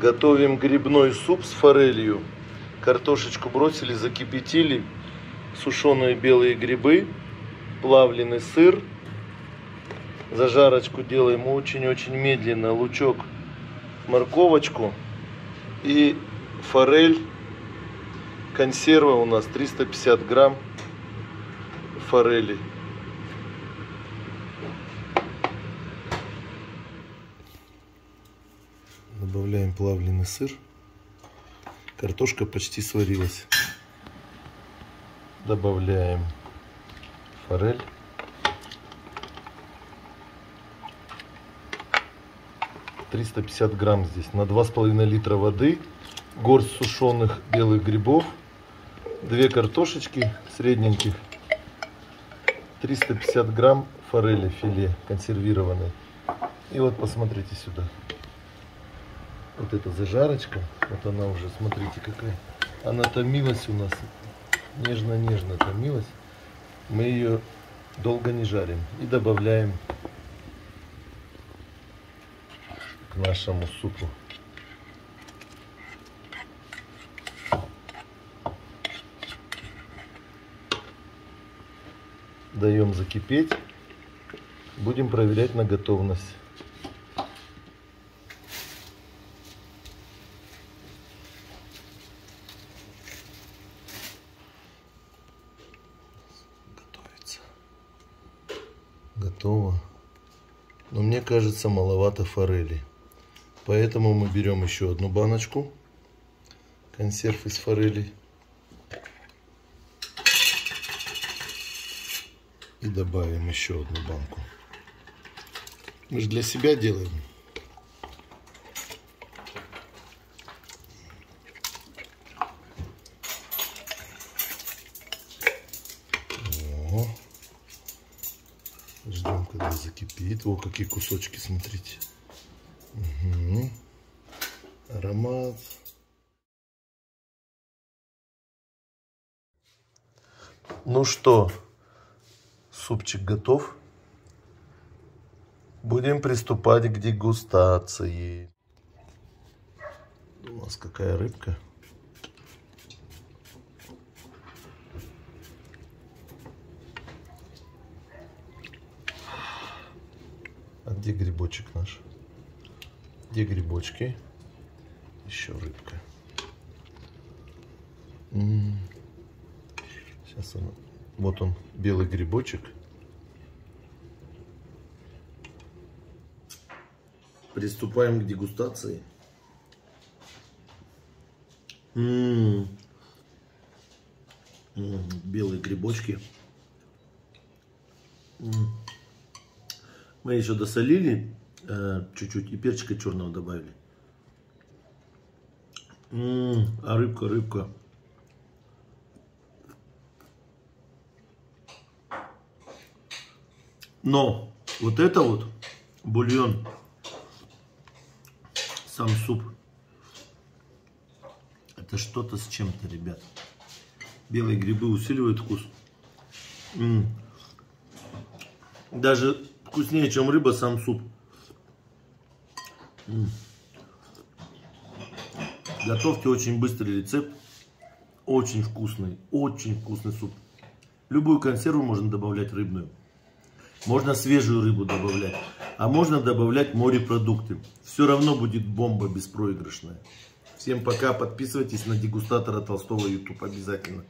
Готовим грибной суп с форелью. Картошечку бросили, закипятили. Сушеные белые грибы, плавленый сыр. Зажарочку делаем очень-очень медленно. Лучок, морковочку и форель. Консерва у нас 350 грамм форели. Добавляем плавленый сыр. Картошка почти сварилась. Добавляем форель. Триста пятьдесят грамм здесь на два с половиной литра воды, горсть сушеных белых грибов, две картошечки средненьких, 350 грамм форели филе консервированной. И вот посмотрите сюда вот эта зажарочка, вот она уже, смотрите какая, она томилась у нас, нежно-нежно томилась. Мы ее долго не жарим и добавляем к нашему супу. Даем закипеть. Будем проверять на готовность. Готово. Но мне кажется, маловато форели. Поэтому мы берем еще одну баночку консерв из форели. И добавим еще одну банку. Мы же для себя делаем. Закипит. О, какие кусочки, смотрите. Угу. Аромат. Ну что, супчик готов. Будем приступать к дегустации. У нас какая рыбка. Где грибочек наш? Где грибочки? Еще рыбка. Сейчас он. Вот он, белый грибочек. Приступаем к дегустации. -м. Белые грибочки. М -м. Мы еще досолили э, чуть-чуть и перчика черного добавили. М-м, а рыбка, рыбка. Но вот это вот бульон, сам суп, это что-то с чем-то, ребят. Белые грибы усиливают вкус. М -м. Даже Вкуснее, чем рыба, сам суп. Готовьте очень быстрый рецепт. Очень вкусный, очень вкусный суп. Любую консерву можно добавлять рыбную. Можно свежую рыбу добавлять. А можно добавлять морепродукты. Все равно будет бомба беспроигрышная. Всем пока. Подписывайтесь на дегустатора Толстого YouTube обязательно.